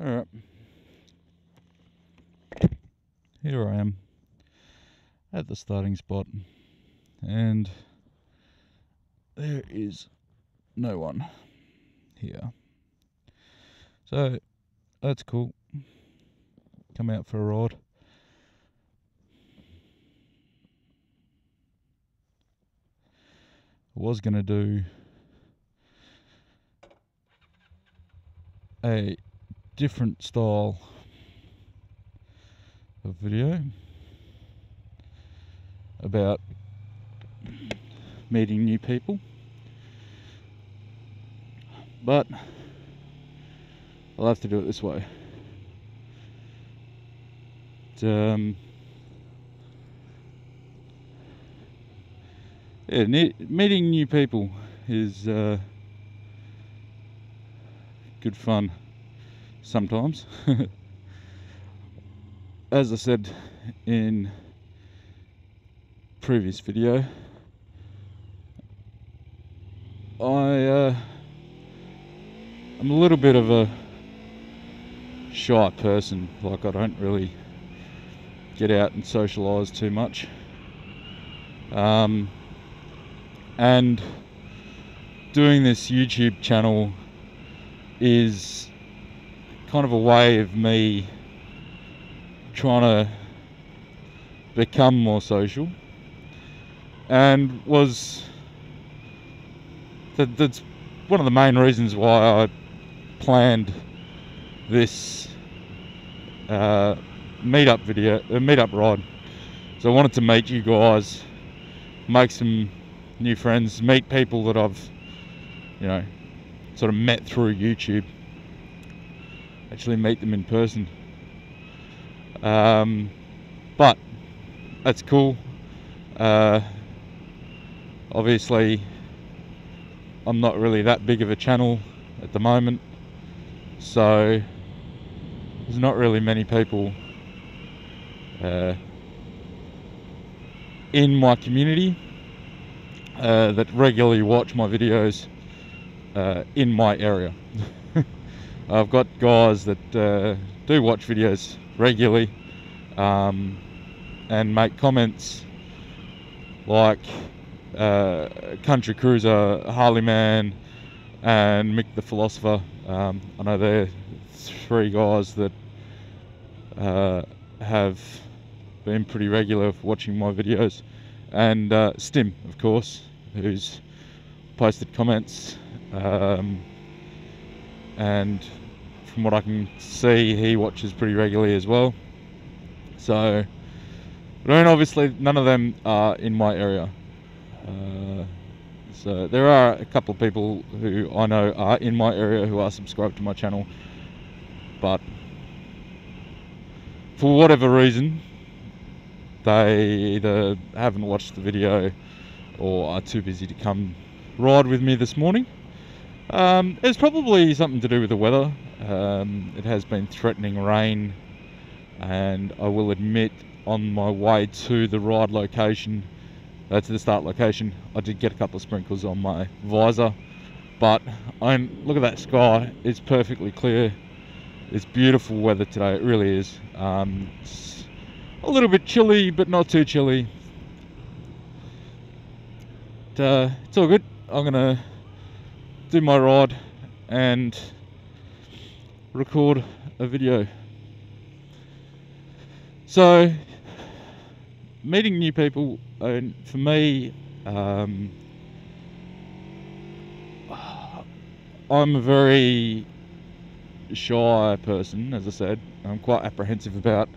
Alright. Here I am at the starting spot, and there is no one here. So that's cool. Come out for a ride. I was going to do a different style of video about meeting new people. But I'll have to do it this way. Um, yeah, meeting new people is uh, good fun sometimes. As I said in previous video, I uh, I'm a little bit of a shy person. Like I don't really get out and socialise too much. Um, and doing this YouTube channel is kind of a way of me trying to become more social and was that that's one of the main reasons why I planned this uh, meetup video, uh, meetup ride. So I wanted to meet you guys, make some new friends, meet people that I've, you know, sort of met through YouTube. Actually meet them in person. Um, but that's cool. Uh, obviously, I'm not really that big of a channel at the moment, so there's not really many people uh, in my community uh, that regularly watch my videos uh, in my area. I've got guys that uh, do watch videos regularly um, and make comments like uh, Country Cruiser, Harley Man, and Mick the Philosopher. Um, I know they're three guys that uh, have been pretty regular watching my videos, and uh, Stim, of course, who's posted comments. Um, and from what I can see, he watches pretty regularly as well. So, mean, obviously, none of them are in my area. Uh, so there are a couple of people who I know are in my area who are subscribed to my channel, but for whatever reason, they either haven't watched the video or are too busy to come ride with me this morning. Um, it's probably something to do with the weather. Um, it has been threatening rain, and I will admit, on my way to the ride location, uh, to the start location, I did get a couple of sprinkles on my visor. But I look at that sky; it's perfectly clear. It's beautiful weather today. It really is. Um, it's a little bit chilly, but not too chilly. But, uh, it's all good. I'm gonna do my ride and record a video. So, meeting new people, and for me, um, I'm a very shy person, as I said. I'm quite apprehensive about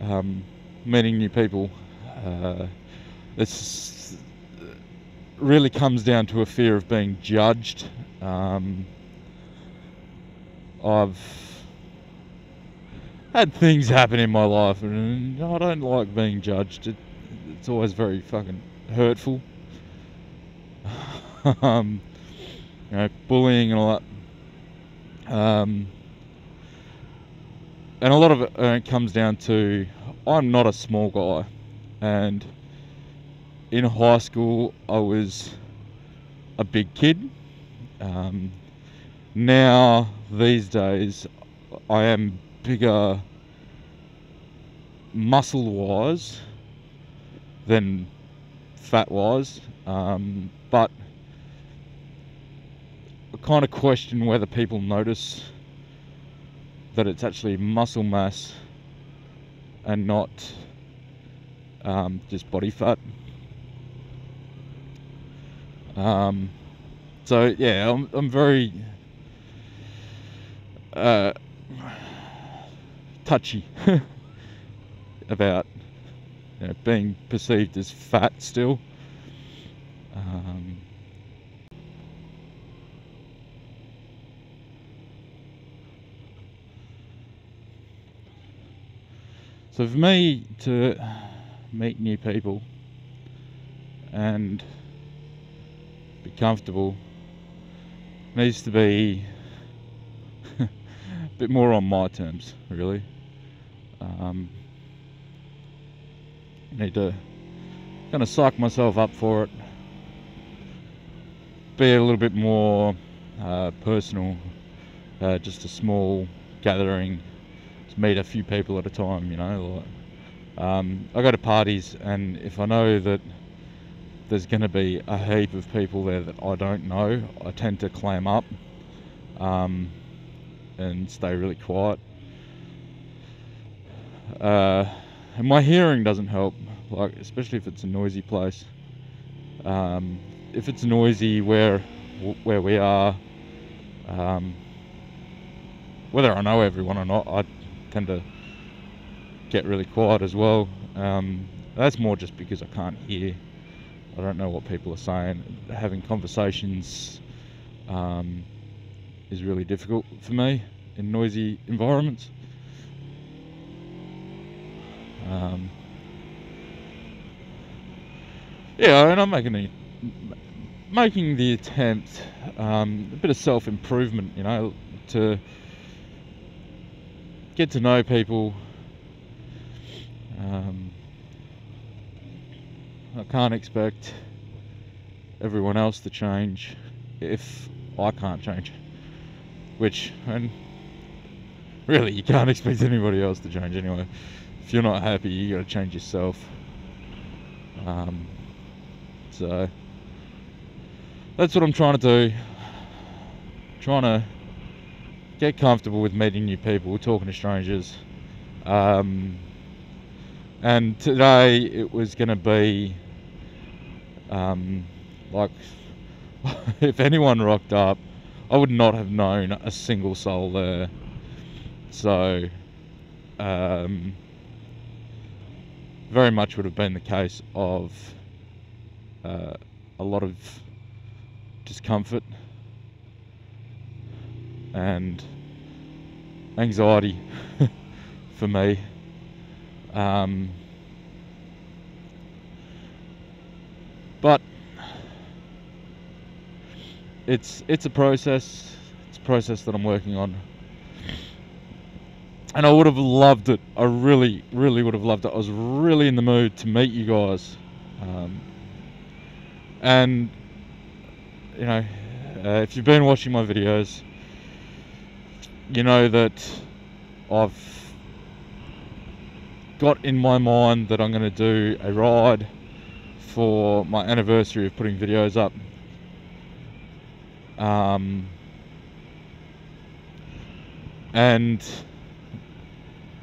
um, meeting new people. Uh, it's really comes down to a fear of being judged. Um, I've had things happen in my life, and I don't like being judged. It, it's always very fucking hurtful. um, you know, bullying and all that. Um, and a lot of it uh, comes down to I'm not a small guy, and in high school I was a big kid. Um, now these days, I am bigger muscle wise than fat wise, um, but I kind of question whether people notice that it's actually muscle mass and not um, just body fat. Um, so yeah, I'm, I'm very uh, touchy about you know, being perceived as fat still. Um, so for me to meet new people and be comfortable needs to be a bit more on my terms, really. Um, need to kind of psych myself up for it. Be a little bit more uh, personal, uh, just a small gathering to meet a few people at a time, you know. Like, um, I go to parties, and if I know that there's going to be a heap of people there that I don't know, I tend to clam up um, and stay really quiet. Uh, and my hearing doesn't help, like especially if it's a noisy place. Um, if it's noisy where where we are, um, whether I know everyone or not, I tend to get really quiet as well. Um, that's more just because I can't hear. I don't know what people are saying. Having conversations um, is really difficult for me in noisy environments. Um, yeah, and I'm making the making the attempt, um, a bit of self improvement, you know, to get to know people. Um, I can't expect everyone else to change if I can't change. Which, and really, you can't expect anybody else to change anyway. If you're not happy, you got to change yourself. Um, so that's what I'm trying to do. Trying to get comfortable with meeting new people, talking to strangers. Um, and today it was going to be um, like if anyone rocked up, I would not have known a single soul there. So, um, very much would have been the case of uh, a lot of discomfort and anxiety for me. Um, but it's it's a process. It's a process that I'm working on, and I would have loved it. I really, really would have loved it. I was really in the mood to meet you guys, um, and you know, uh, if you've been watching my videos, you know that I've got in my mind that I'm going to do a ride for my anniversary of putting videos up. Um, and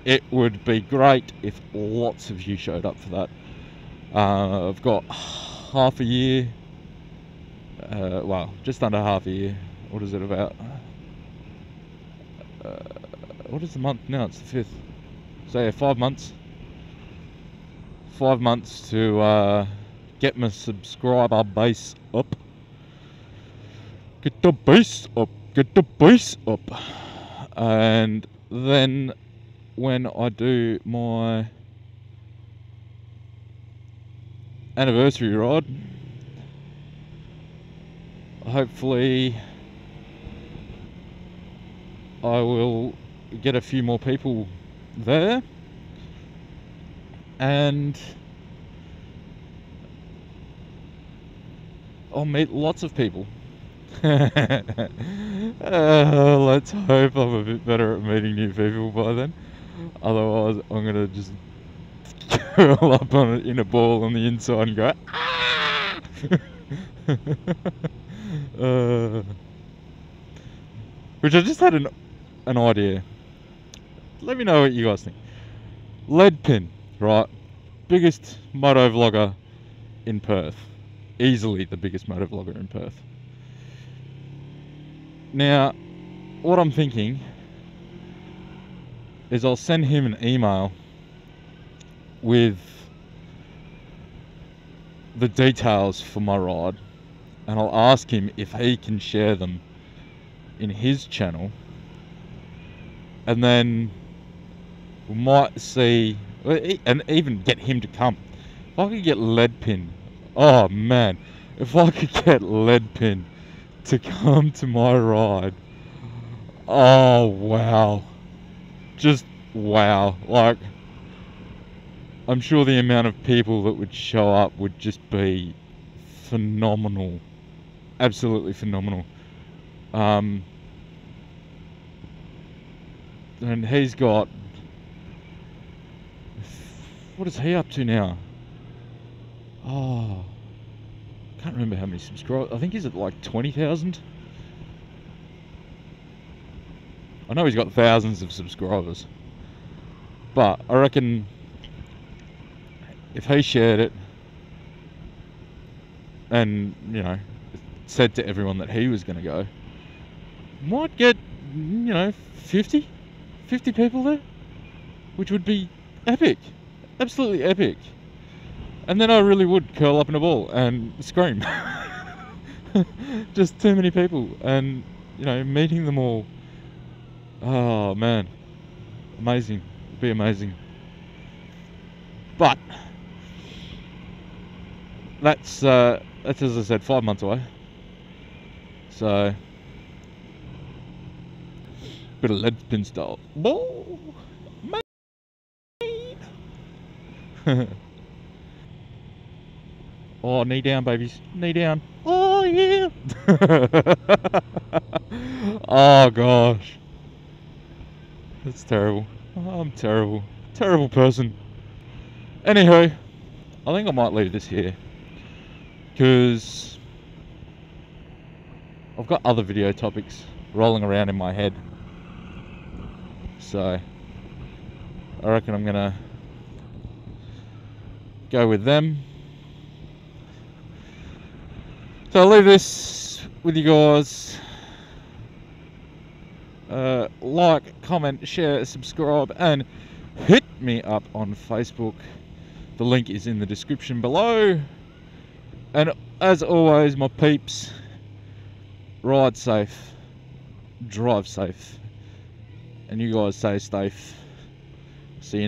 it would be great if lots of you showed up for that. Uh, I've got half a year uh, well, just under half a year. What is it about? Uh, what is the month now? It's the fifth. So yeah, five months. Five months to uh, get my subscriber base up. Get the base up. Get the base up. And then when I do my anniversary ride hopefully I will get a few more people there and I'll meet lots of people uh, let's hope I'm a bit better at meeting new people by then. Otherwise, I'm gonna just curl up on it in a ball on the inside and go. Ah! uh, which I just had an an idea. Let me know what you guys think. Lead pin, right? Biggest moto vlogger in Perth. Easily the biggest moto vlogger in Perth. Now, what I'm thinking is I'll send him an email with the details for my ride and I'll ask him if he can share them in his channel and then we might see and even get him to come if I could get Leadpin oh man. If I could get Leadpin to come to my ride. Oh wow. Just wow. Like I'm sure the amount of people that would show up would just be phenomenal. Absolutely phenomenal. Um, and he's got what is he up to now? Oh, can't remember how many subscribers. I think he's at like twenty thousand. I know he's got thousands of subscribers, but I reckon if he shared it and you know said to everyone that he was going to go, might get you know 50 50 people there, which would be epic, absolutely epic. And then I really would curl up in a ball and scream. Just too many people, and you know, meeting them all. Oh man, amazing, It'd be amazing. But that's uh, that's as I said, five months away. So Bit of lead pin style. Oh, oh, knee down, babies. Knee down. Oh, yeah. oh, gosh. That's terrible. I'm terrible. Terrible person. Anywho, I think I might leave this here. Because I've got other video topics rolling around in my head. So I reckon I'm gonna go with them. So I'll leave this with you guys. Uh, like, comment, share, subscribe, and hit me up on Facebook. The link is in the description below. And as always, my peeps, ride safe, drive safe and you guys stay safe. See you.